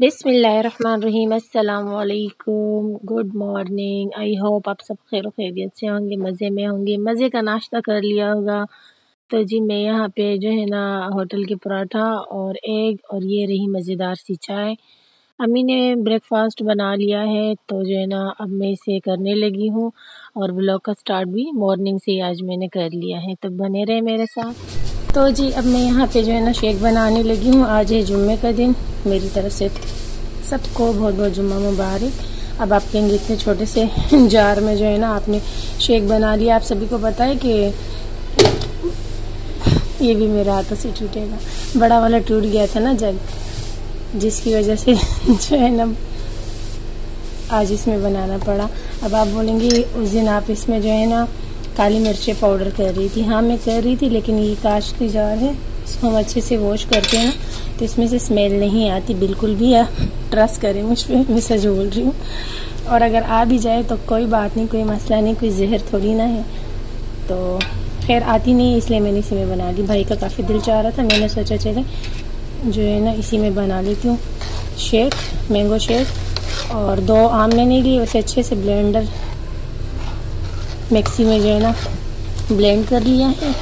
बिसमीम good morning I hope आप सब खैर खैरियत से होंगे, मज़े में होंगे। मज़े का नाश्ता कर लिया होगा। तो जी, मैं यहाँ पे जो है ना, होटल के पराठा और एग और ये रही मज़ेदार सी चाय। अम्मी ने ब्रेकफास्ट बना लिया है तो जो है ना, अब मैं इसे करने लगी हूँ और ब्लॉग का स्टार्ट भी मॉर्निंग से ही आज मैंने कर लिया है। तो बने रहे मेरे साथ। तो जी, अब मैं यहाँ पे जो है ना शेक बनाने लगी हूँ। आज है जुम्मे का दिन। मेरी तरफ़ से सबको बहुत बहुत जुम्मा मुबारक। अब आप कहेंगे, इतने छोटे से जार में जो है ना आपने शेक बना लिया। आप सभी को पता है कि ये भी मेरे हाथों से टूटेगा। बड़ा वाला टूट गया था ना जग, जिसकी वजह से जो है ना आज इसमें बनाना पड़ा। अब आप बोलेंगे, उस दिन आप इसमें जो है ना काली मिर्चें पाउडर कर रही थी। हाँ मैं कर रही थी, लेकिन ये काश की जार है। इसको हम अच्छे से वॉश करते हैं। ना तो इसमें से स्मेल नहीं आती, बिल्कुल भी। या ट्रस्ट करें मुझ पर मैं सच बोल रही हूँ। और अगर आ भी जाए तो कोई बात नहीं, कोई मसला नहीं, कोई जहर थोड़ी ना है। तो खैर, आती नहीं इसलिए मैंने इसी में बना ली। भाई का काफ़ी दिल चाह रहा था, मैंने सोचा चले, जो है ना, इसी में बना लेती हूँ। शेक मैंगो शेक, और दो आम मैंने लिए, उसे अच्छे से ब्लेंडर मिक्सी में जो है ना ब्लेंड कर लिया है।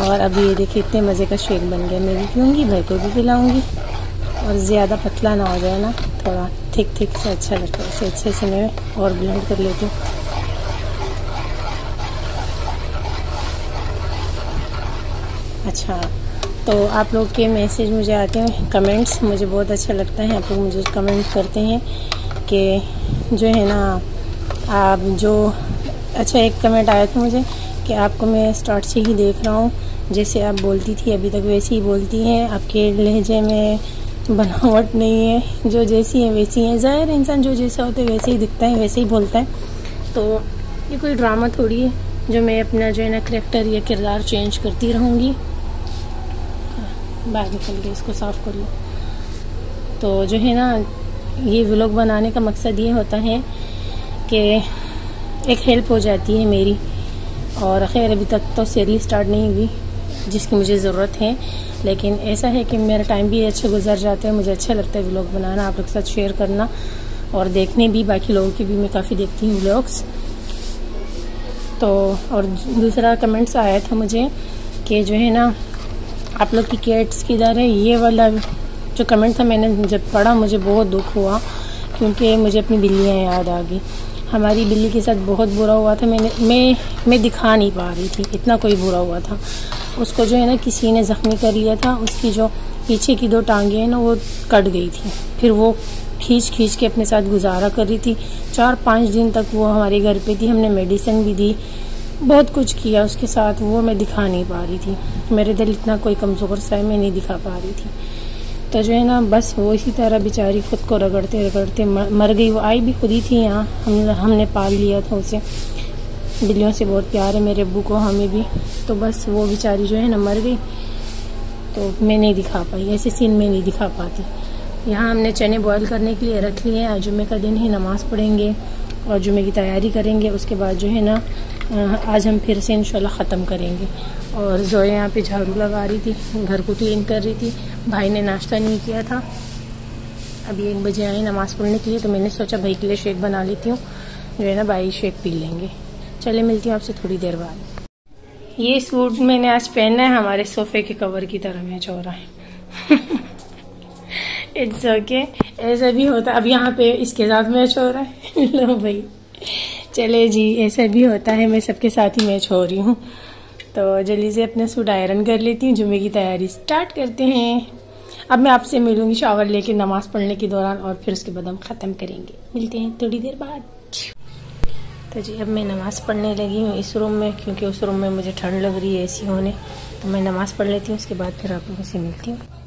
और अभी ये देखिए, इतने मज़े का शेक बन गया। मैं भी पीऊँगी, भाई को भी पिलाऊँगी। और ज़्यादा पतला ना हो जाए ना, थोड़ा थिक थिक से अच्छा लगता है। इसे अच्छे से मैं और ब्लेंड कर लेती हूँ। अच्छा तो आप लोग के मैसेज मुझे आते हैं कमेंट्स मुझे बहुत अच्छा लगता है। आप लोग मुझे कमेंट करते हैं कि जो है ना, आप जो अच्छा एक कमेंट आया था मुझे कि आपको मैं स्टार्ट से ही देख रहा हूँ। जैसे आप बोलती थी, अभी तक वैसे ही बोलती हैं। आपके लहजे में बनावट नहीं है। जो जैसी है, वैसी है। ज़ाहिर इंसान जो जैसा होता है, वैसे ही दिखता है, वैसे ही बोलता है। तो ये कोई ड्रामा थोड़ी है जो मैं अपना जो है ना करेक्टर या किरदार चेंज करती रहूँगी। बाहर निकल के इसको साफ़ कर लो। तो जो है ना, ये व्लॉग बनाने का मकसद ये होता है कि एक हेल्प हो जाती है मेरी। और खैर, अभी तक तो सीरियल स्टार्ट नहीं हुई, जिसकी मुझे ज़रूरत है। लेकिन ऐसा है कि मेरा टाइम भी अच्छा गुजर जाता है, मुझे अच्छा लगता है व्लॉग बनाना, आप लोग के साथ शेयर करना और देखने भी, बाकी लोगों की भी मैं काफ़ी देखती हूँ व्लॉग्स तो और दूसरा कमेंट्स आया था मुझे कि जो है ना, आप लोग की कैट्स किधर है? ये वाला जो कमेंट था मैंने जब पढ़ा, मुझे बहुत दुख हुआ, क्योंकि मुझे अपनी बिल्लियाँ याद आ गई। हमारी बिल्ली के साथ बहुत बुरा हुआ था। मैंने, मैं मैं दिखा नहीं पा रही थी, इतना कोई बुरा हुआ था। उसको जो है ना, किसी ने ज़ख्मी कर लिया था। उसकी जो पीछे की दो टांगे हैं ना, वो कट गई थी। फिर वो खींच खींच के अपने साथ गुजारा कर रही थी। चार पाँच दिन तक वो हमारे घर पे थी। हमने मेडिसिन भी दी। बहुत कुछ किया उसके साथ। वो मैं दिखा नहीं पा रही थी। मेरे दिल इतना कोई कमज़ोर सा है, मैं नहीं दिखा पा रही थी। तो जो है ना, बस वो इसी तरह बेचारी खुद को रगड़ते रगड़ते मर गई। वो आई भी खुद ही थी यहाँ। हम हमने पाल लिया था उसे। बिल्लियों से बहुत प्यार है मेरे अबू को, हमें भी। तो बस वो बेचारी जो है ना मर गई। तो मैं नहीं दिखा पाई। ऐसे सीन में नहीं दिखा पाती। यहाँ हमने चने बॉयल करने के लिए रख लिए आज जुम्मे का दिन ही, नमाज़ पढ़ेंगे और जुम्मे की तैयारी करेंगे। उसके बाद जो है ना आज हम फिर से इंशाल्लाह ख़त्म करेंगे। और जोए यहाँ पे झाड़ू लगा रही थी, घर को क्लीन कर रही थी। भाई ने नाश्ता नहीं किया था। अभी एक बजे आई नमाज़ पढ़ने के लिए तो मैंने सोचा भाई के लिए शेक बना लेती हूँ। जो है ना, भाई शेक पी लेंगे। चले, मिलती हूँ आपसे थोड़ी देर बाद। ये सूट मैंने आज पहना है, हमारे सोफे के कवर की तरह मैच हो रहा है। इट्स ओके ऐसा भी होता, अब यहाँ पे इसके साथ मैच हो रहा है। लो भाई। चले जी, ऐसा भी होता है, मैं सबके साथ ही मैच हो रही हूँ। तो जल्दी से अपना सूट आयरन कर लेती हूँ, जुम्मे की तैयारी स्टार्ट करते हैं। अब मैं आपसे मिलूँगी शावर लेके नमाज़ पढ़ने के दौरान और फिर उसके बाद हम ख़त्म करेंगे। मिलते हैं थोड़ी देर बाद। तो जी, अब मैं नमाज़ पढ़ने लगी हूँ इस रूम में, क्योंकि उस रूम में मुझे ठंड लग रही है ऐसी होने। तो मैं नमाज़ पढ़ लेती हूँ, उसके बाद फिर आप लोगों से मिलती हूँ।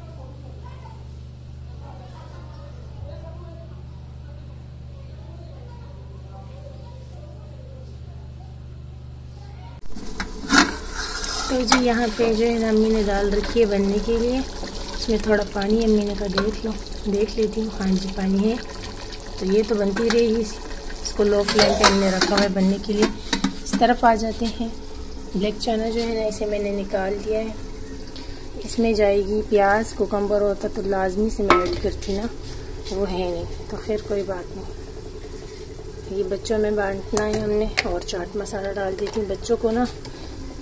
तो जी यहाँ पे जो है ना अम्मी ने दाल रखी है बनने के लिए। इसमें थोड़ा पानी अम्मी ने कहा देख लो, देख लेती हूँ हाँ जी, पानी है। तो ये तो बनती रहेगी इसको लो फ्लेम पे हमने रखा हुआ है बनने के लिए। इस तरफ़ आ जाते हैं। ब्लैक चना जो है ना, इसे मैंने निकाल दिया है। इसमें जाएगी प्याज कोकम्बर होता तो लाजमी से मैं ऐड करती ना, वो है नहीं। तो खैर कोई बात नहीं। ये बच्चों में बांटना है हमने, और चाट मसाला डाल देती हूँ बच्चों को ना।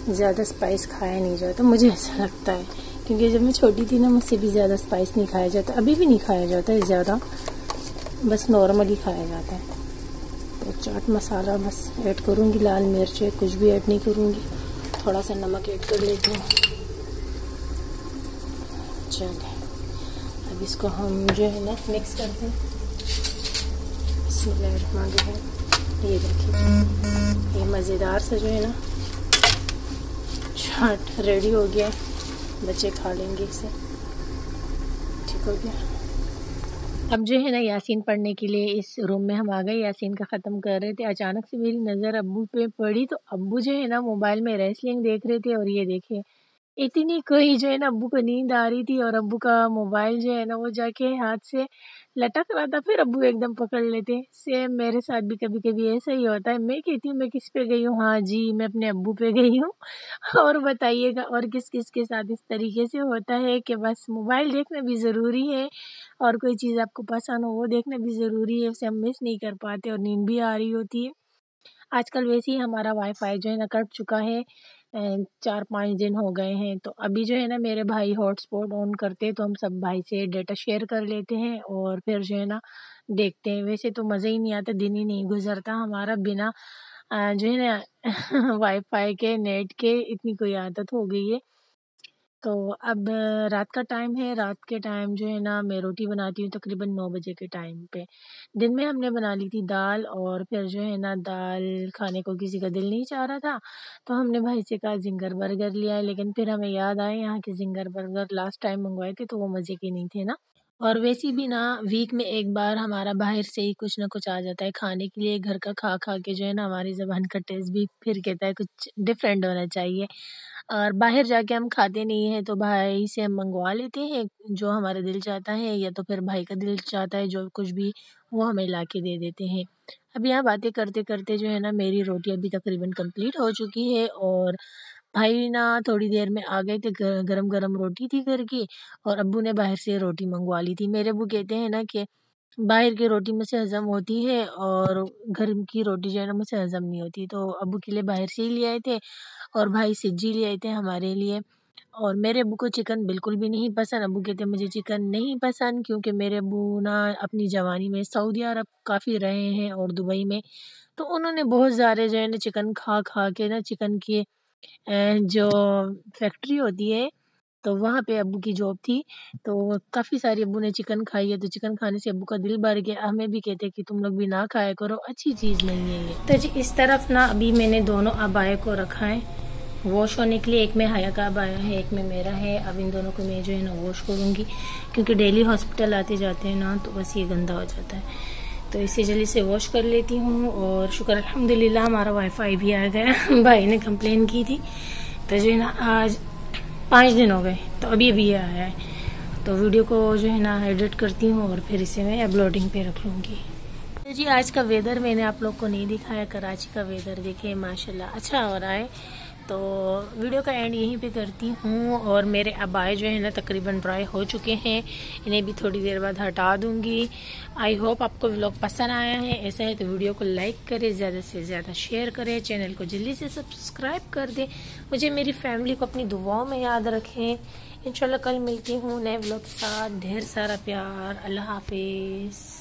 ज़्यादा स्पाइस खाया नहीं जाता मुझे ऐसा लगता है। क्योंकि जब मैं छोटी थी ना, मुझसे भी ज़्यादा स्पाइस नहीं खाया जाता, अभी भी नहीं खाया जाता है ज़्यादा, बस नॉर्मली खाया जाता है। तो चाट मसाला बस ऐड करूँगी, लाल मिर्च कुछ भी ऐड नहीं करूँगी, थोड़ा सा नमक ऐड कर लेती हूँ। चलिए, अब इसको हम जो है ना मिक्स करते हैं, ये देखिए, ये मज़ेदार सा जो है ना चाट रेडी हो गया। बच्चे खा लेंगे इसे। ठीक हो गया। अब जो है ना यासीन पढ़ने के लिए इस रूम में हम आ गए। यासीन का ख़त्म कर रहे थे। अचानक से मेरी नज़र अबू पे पड़ी तो अबू जो है ना मोबाइल में रेसलिंग देख रहे थे और ये देखे इतनी कोई जो है ना अब्बू को नींद आ रही थी और अब्बू का मोबाइल जो है ना वो जाके हाथ से लटक रहा था, फिर अब्बू एकदम पकड़ लेते। सेम मेरे साथ भी कभी कभी ऐसा ही होता है। मैं कहती हूँ, मैं किस पे गई हूँ? हाँ जी, मैं अपने अब्बू पे गई हूँ। और बताइएगा, और किस किस के साथ इस तरीके से होता है कि बस मोबाइल देखना भी ज़रूरी है और कोई चीज़ आपको पसंद हो, वो देखना भी ज़रूरी है, उसे हम मिस नहीं कर पाते और नींद भी आ रही होती है। आजकल वैसे ही हमारा वाईफाई जो है ना कट चुका है। चार पाँच दिन हो गए हैं तो अभी जो है ना मेरे भाई हॉटस्पॉट ऑन करते हैं तो हम सब भाई से डेटा शेयर कर लेते हैं और फिर जो है ना देखते हैं। वैसे तो मज़ा ही नहीं आता, दिन ही नहीं गुजरता हमारा बिना जो है ना वाईफाई के, नेट के, इतनी कोई आदत हो गई है। तो अब रात का टाइम है, रात के टाइम जो है ना, मैं रोटी बनाती हूँ तकरीबन नौ बजे के टाइम पे। दिन में हमने बना ली थी दाल और फिर जो है ना, दाल खाने को किसी का दिल नहीं चाह रहा था तो हमने भाई से कहा जिंगर बर्गर लिया है लेकिन फिर हमें याद आए यहाँ के जिंगर बर्गर लास्ट टाइम मंगवाए थे तो वो मज़े के नहीं थे ना। और वैसे भी ना, वीक में एक बार हमारा बाहर से ही कुछ ना कुछ आ जाता है खाने के लिए, घर का खा खा के जो है ना, हमारी ज़बान का टेस्ट भी फिर कहता है कुछ डिफरेंट होना चाहिए। और बाहर जाके हम खाते नहीं हैं तो भाई से हम मंगवा लेते हैं, जो हमारा दिल चाहता है, या तो फिर भाई का दिल चाहता है, जो कुछ भी, वो हमें ला के दे देते हैं। अब यहाँ बातें करते करते जो है ना, मेरी रोटी अभी तकरीबन कंप्लीट हो चुकी है, और भाई ना थोड़ी देर में आ गए थे गरम गरम रोटी थी घर की और अब्बू ने बाहर से रोटी मंगवा ली थी। मेरे अब्बू कहते हैं ना कि बाहर की रोटी मुझसे हज़म होती है और घर की रोटी जो है ना मुझसे हज़म नहीं होती। तो अबू के लिए बाहर से ही ले आए थे और भाई सिज्जी ले आए थे हमारे लिए और मेरे अबू को चिकन बिल्कुल भी नहीं पसंद। अबू कहते मुझे चिकन नहीं पसंद क्योंकि मेरे अब्बू ना अपनी जवानी में सऊदी अरब काफ़ी रहे हैं और दुबई में। तो उन्होंने बहुत सारे जो है ना चिकन खा खा के ना चिकन की जो फैक्ट्री होती है तो वहाँ पे अब्बू की जॉब थी तो काफ़ी सारी अब्बू ने चिकन खाई है तो चिकन खाने से अब्बू का दिल भर गया। हमें भी कहते हैं कि तुम लोग भी ना खाया करो, अच्छी चीज़ नहीं है ये। तो जी, इस तरफ़ ना अभी मैंने दोनों अबाए को रखा है। वॉश होने के लिए एक में हाया का अबाया है, एक में मेरा है। अब इन दोनों को मैं जो है ना वॉश करूँगी, क्योंकि डेली हॉस्पिटल आते जाते हैं ना तो बस ये गंदा हो जाता है। तो इसे जल्दी से वॉश कर लेती हूँ और शुक्र अल्हम्दुलिल्लाह, हमारा वाईफाई भी आ गया। भाई ने कंप्लेन की थी। तो जो है ना, आज पाँच दिन हो गए तो अभी अभी आया है। तो वीडियो को जो है ना एडिट करती हूँ और फिर इसे मैं अपलोडिंग पे रख लूँगी। तो जी, आज का वेदर मैंने आप लोग को नहीं दिखाया, कराची का वेदर देखे, माशाल्लाह। अच्छा हो रहा है तो वीडियो का एंड यहीं पे करती हूँ और मेरे अबाए जो है ना तकरीबन ड्राई हो चुके हैं। इन्हें भी थोड़ी देर बाद हटा दूँगी। आई होप आपको व्लॉग पसंद आया है। ऐसा है तो वीडियो को लाइक करें, ज़्यादा से ज़्यादा शेयर करें चैनल को जल्दी से सब्सक्राइब कर दें। मुझे मेरी फैमिली को अपनी दुआओं में याद रखें। इंशाल्लाह कल मिलती हूँ नए व्लॉग के साथ। ढेर सारा प्यार। अल्लाह हाफिज़।